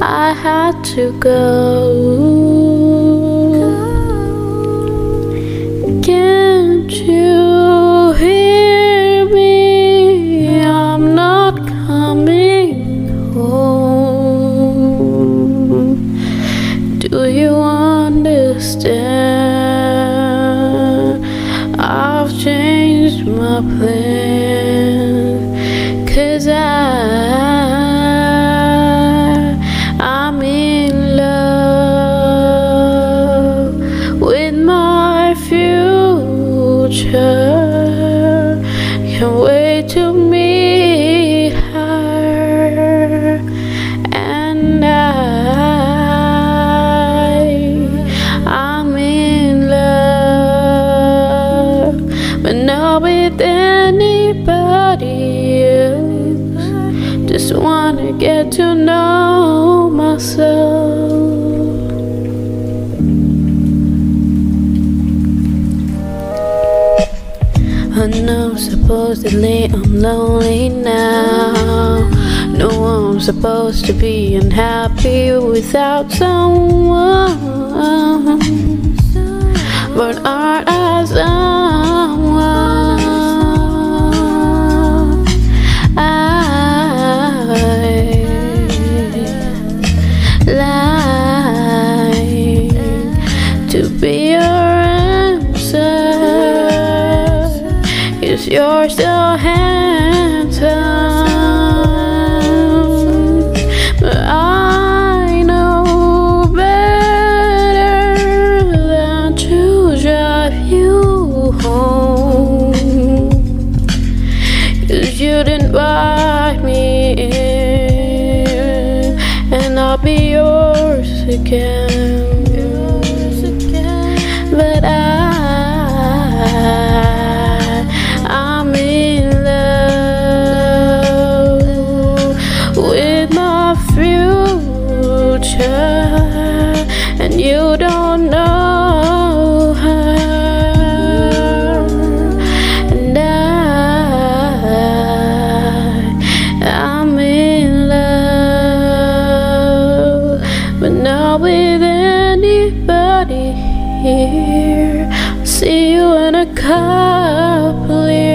I had to go. Can't you hear me? I'm not coming home. Do you understand? I've changed my plan. Can't wait to meet her, and I I'm in love, but not with anybody else. Just wanna get to know myself. Supposedly I'm lonely now. No, I'm supposed to be unhappy without someone. But aren't I you're still handsome. But I know better than to drive you home. Cause you didn't invite me in, and I'll be yours again. And you don't know her. And I, I'm in love, but not with anybody here. See you in a couple years.